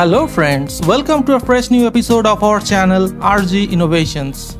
Hello friends, welcome to a fresh new episode of our channel RG Innovations.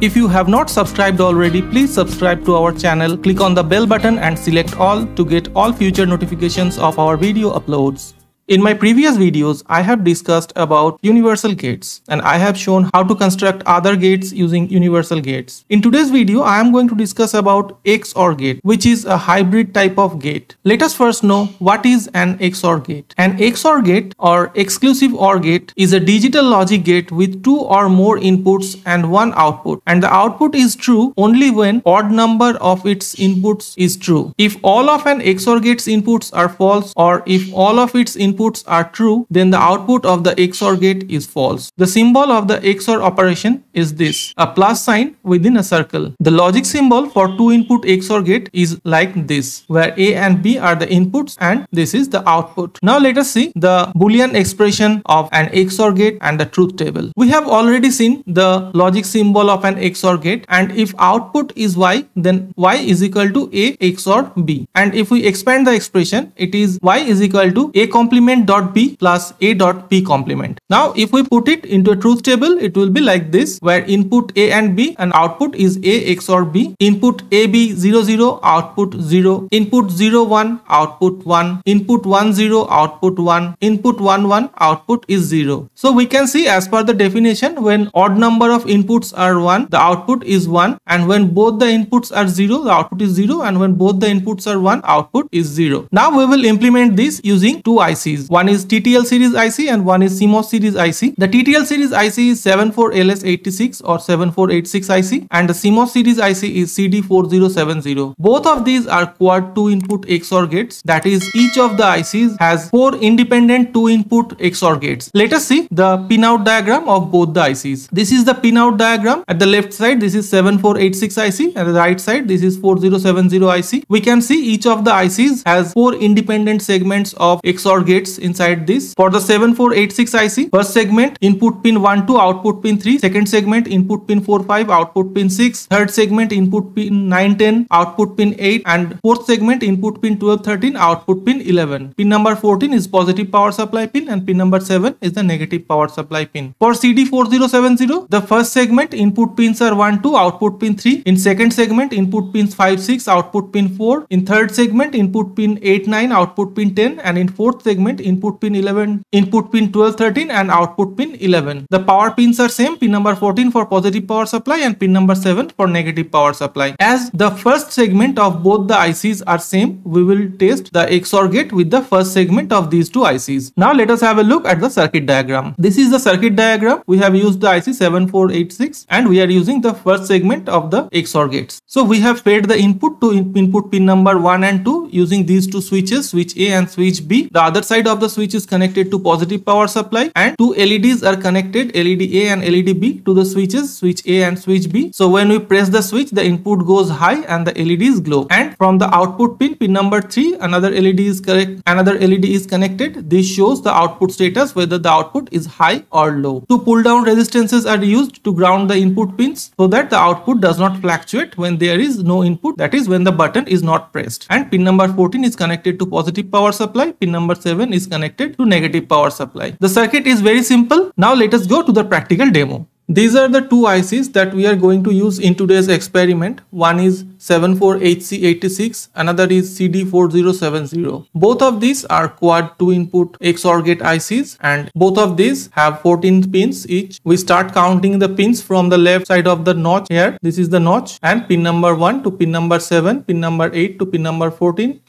If you have not subscribed already, please subscribe to our channel, click on the bell button and select all to get all future notifications of our video uploads. In my previous videos, I have discussed about universal gates and I have shown how to construct other gates using universal gates. In today's video, I am going to discuss about XOR gate, which is a hybrid type of gate. Let us first know what is an XOR gate. An XOR gate or exclusive OR gate is a digital logic gate with two or more inputs and one output. And the output is true only when odd number of its inputs is true. If all of an XOR gate's inputs are false or if all of its inputs inputs are true, then the output of the XOR gate is false. The symbol of the XOR operation is this, a plus sign within a circle. The logic symbol for two input XOR gate is like this, where A and B are the inputs and this is the output. Now let us see the boolean expression of an XOR gate and the truth table. We have already seen the logic symbol of an XOR gate and if output is Y, then Y is equal to A XOR B. And if we expand the expression, it is Y is equal to A complement complement dot b plus a dot p complement. Now if we put it into a truth table it will be like this where input a and b and output is a xor b. Input a b 0 0 output 0 input 0 1 output 1 input 1 0 output 1 input 1 1 output is 0. So we can see as per the definition when odd number of inputs are 1 the output is 1 and when both the inputs are 0 the output is 0 and when both the inputs are 1 output is 0. Now we will implement this using two ICs One is TTL series IC and one is CMOS series IC. The TTL series IC is 74LS86 or 7486 IC and the CMOS series IC is CD4070. Both of these are quad 2 input XOR gates that is each of the ICs has 4 independent 2 input XOR gates. Let us see the pinout diagram of both the ICs. This is the pinout diagram. At the left side this is 7486 IC and the right side this is 4070 IC. We can see each of the ICs has 4 independent segments of XOR gates gates inside this. For the 7486 IC, first segment input pin 1 to output pin 3, second segment input pin 4 5 output pin 6, third segment input pin 9 10 output pin 8 and fourth segment input pin 12 13 output pin 11. Pin number 14 is positive power supply pin and pin number 7 is the negative power supply pin. For CD4070, the first segment input pins are 1 2 output pin 3, in second segment input pins 5 6 output pin 4, in third segment input pin 8 9 output pin 10 and in fourth segment input pin 11 input pin 12 13 and output pin 11 the power pins are same pin number 14 for positive power supply and pin number 7 for negative power supply. As the first segment of both the ICs are same we will test the XOR gate with the first segment of these two ICs now let us have a look at the circuit diagram. This is the circuit diagram. We have used the IC 7486 and we are using the first segment of the XOR gates so we have fed the input to input pin number 1 and 2 using these two switches switch A and switch B. The other side side of the switch is connected to positive power supply and two LEDs are connected LED A and LED B to the switches switch A and switch B. So when we press the switch the input goes high and the LEDs glow and from the output pin pin number 3 another LED is correct another LED is connected this shows the output status whether the output is high or low. Two pull down resistances are used to ground the input pins so that the output does not fluctuate when there is no input that is when the button is not pressed and pin number 14 is connected to positive power supply pin number 7 is connected to negative power supply. The circuit is very simple. Now let us go to the practical demo. These are the two ICs that we are going to use in today's experiment. One is 74HC86, another is CD4070. Both of these are quad 2 input XOR gate ICs and both of these have 14 pins each. We start counting the pins from the left side of the notch here. This is the notch and pin number 1 to pin number 7, pin number 8 to pin number 14,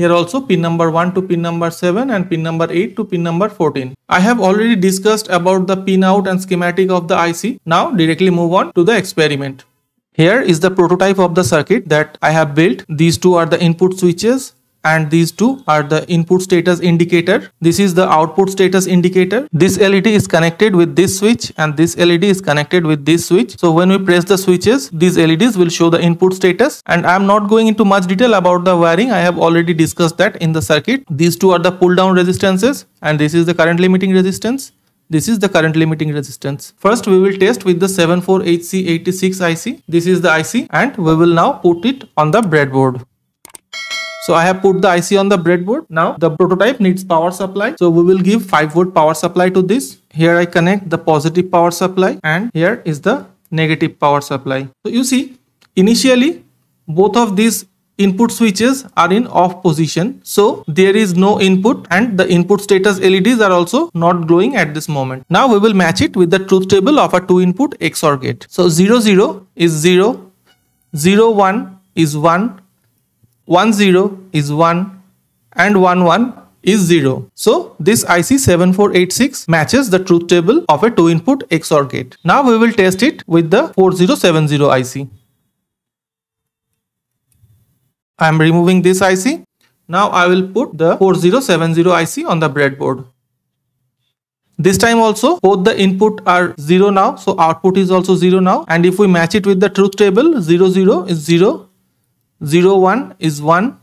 here also pin number 1 to pin number 7 and pin number 8 to pin number 14. I have already discussed about the pin out and schematic of the IC. Now directly move on to the experiment. Here is the prototype of the circuit that I have built. These two are the input switches and these two are the input status indicator. This is the output status indicator. This LED is connected with this switch and this LED is connected with this switch. So when we press the switches, these LEDs will show the input status and I am not going into much detail about the wiring. I have already discussed that in the circuit. These two are the pull down resistances and this is the current limiting resistance. This is the current limiting resistance. First, we will test with the 74HC86 IC. This is the IC and we will now put it on the breadboard. So I have put the IC on the breadboard. Now the prototype needs power supply. So we will give 5 volt power supply to this. Here I connect the positive power supply and here is the negative power supply. So you see initially both of these input switches are in off position. So there is no input and the input status LEDs are also not glowing at this moment. Now we will match it with the truth table of a two input XOR gate. So 0 0 is 0, 0 1 is 1, 1 0 is 1 and 1 1 is 0. So this IC 7486 matches the truth table of a 2 input XOR gate. Now we will test it with the 4070 IC. I am removing this IC. Now I will put the 4070 IC on the breadboard. This time also both the input are 0 now so output is also 0 now and if we match it with the truth table 0 0 is 0 0 1 is 1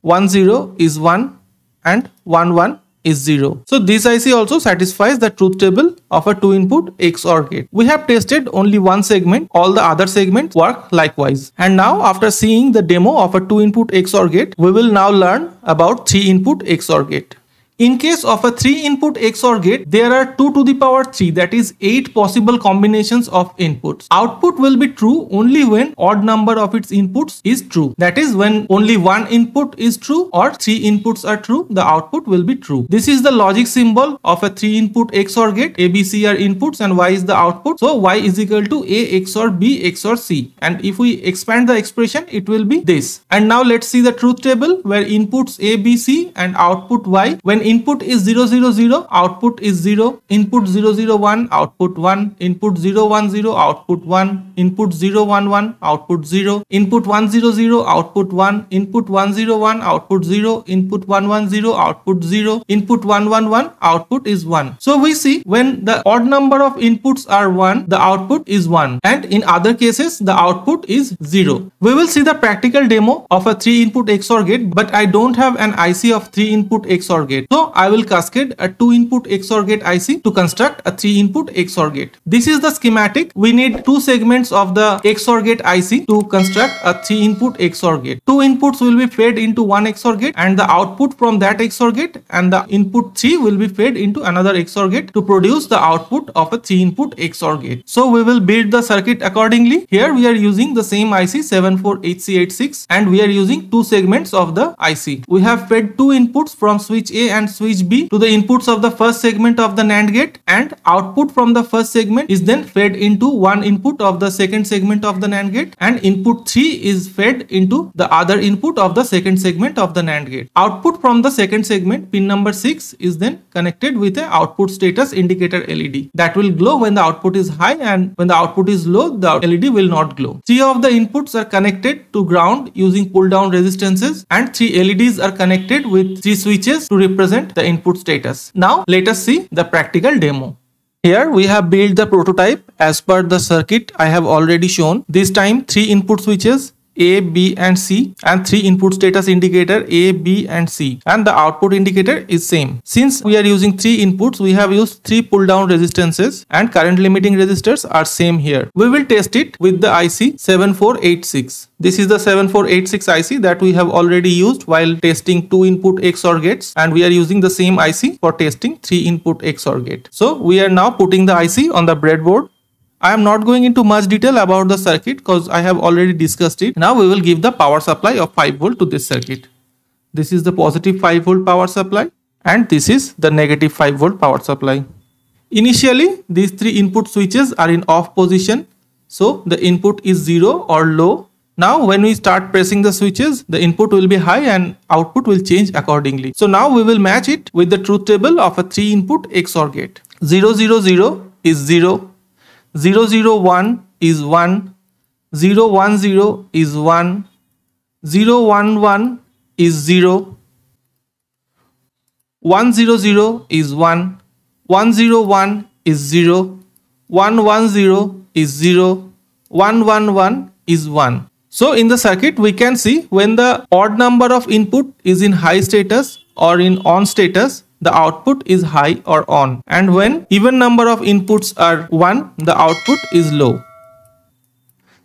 1 0 is 1 and 1 1 is 0. So this IC also satisfies the truth table of a 2 input XOR gate. We have tested only one segment, all the other segments work likewise. And now after seeing the demo of a 2 input XOR gate, we will now learn about 3 input XOR gate. In case of a 3 input XOR gate, there are 2 to the power 3 that is 8 possible combinations of inputs. Output will be true only when odd number of its inputs is true. That is when only one input is true or 3 inputs are true, the output will be true. This is the logic symbol of a 3 input XOR gate. A, B, C are inputs and Y is the output. So Y is equal to A XOR B XOR C. And if we expand the expression, it will be this. And now let's see the truth table where inputs A, B, C and output Y. When input is 0 0 0 output is 0 input 0 0 1 output 1 input 0 1 0 output 1 input 0 1 1 output 0 input 1 0 0 output 1 input 1 0 1 output 0 input 1 1 0 output 0 input 1 1 1 output is 1 so we see when the odd number of inputs are 1 the output is 1 and in other cases the output is 0 we will see the practical demo of a 3 input XOR gate but I don't have an IC of 3 input XOR gate. So I will cascade a 2 input XOR gate IC to construct a 3 input XOR gate. This is the schematic. We need two segments of the XOR gate IC to construct a 3 input XOR gate. Two inputs will be fed into one XOR gate and the output from that XOR gate and the input 3 will be fed into another XOR gate to produce the output of a 3 input XOR gate. So we will build the circuit accordingly. Here we are using the same IC 74HC86 and we are using two segments of the IC. We have fed two inputs from switch A and switch B to the inputs of the first segment of the NAND gate and output from the first segment is then fed into one input of the second segment of the NAND gate and input 3 is fed into the other input of the second segment of the NAND gate. Output from the second segment pin number 6 is then connected with a output status indicator LED that will glow when the output is high and when the output is low the LED will not glow. Three of the inputs are connected to ground using pull down resistances and three LEDs are connected with three switches to represent the input status. Now let us see the practical demo. Here we have built the prototype as per the circuit I have already shown. This time three input switches a, B and C and three input status indicator A, B and C and the output indicator is same. Since we are using three inputs we have used three pull down resistances and current limiting resistors are same here. We will test it with the IC 7486. This is the 7486 IC that we have already used while testing two input XOR gates and we are using the same IC for testing three input XOR gate. So we are now putting the IC on the breadboard I am not going into much detail about the circuit because I have already discussed it. Now we will give the power supply of 5 volt to this circuit. This is the positive 5 volt power supply and this is the negative 5 volt power supply. Initially these three input switches are in off position so the input is 0 or low. Now when we start pressing the switches the input will be high and output will change accordingly. So now we will match it with the truth table of a 3 input XOR gate. 0 0 0 is 0 0 0 1 is 1 0 1 0 is 1 0 1 1 is 0 1 0 0 is 1 1 0 1 is 0 1 1 0 is 0 1 1 1 is 1 so in the circuit we can see when the odd number of input is in high status or in on status the output is high or on and when even number of inputs are 1 the output is low.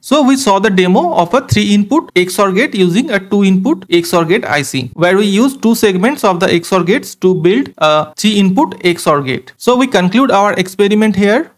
So we saw the demo of a 3 input XOR gate using a 2 input XOR gate IC where we use two segments of the XOR gates to build a 3 input XOR gate. So we conclude our experiment here.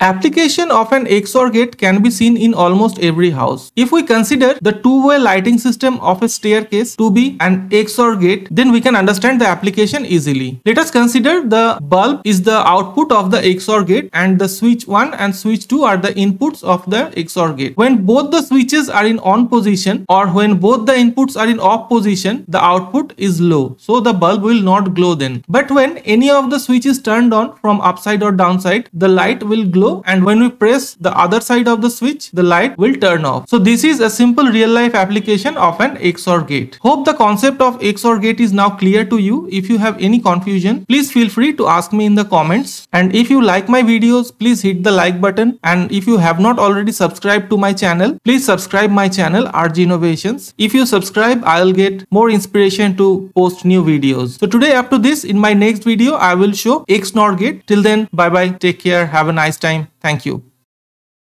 Application of an XOR gate can be seen in almost every house. If we consider the two-way lighting system of a staircase to be an XOR gate, then we can understand the application easily. Let us consider the bulb is the output of the XOR gate and the switch 1 and switch 2 are the inputs of the XOR gate. When both the switches are in on position or when both the inputs are in off position, the output is low. So the bulb will not glow then. But when any of the switch is turned on from upside or downside, the light will glow and when we press the other side of the switch, the light will turn off. So this is a simple real life application of an XOR gate. Hope the concept of XOR gate is now clear to you. If you have any confusion, please feel free to ask me in the comments. And if you like my videos, please hit the like button. And if you have not already subscribed to my channel, please subscribe my channel RG Innovations. If you subscribe, I'll get more inspiration to post new videos. So today to this, in my next video, I will show XNOR gate. Till then, bye bye, take care, have a nice time. Thank you.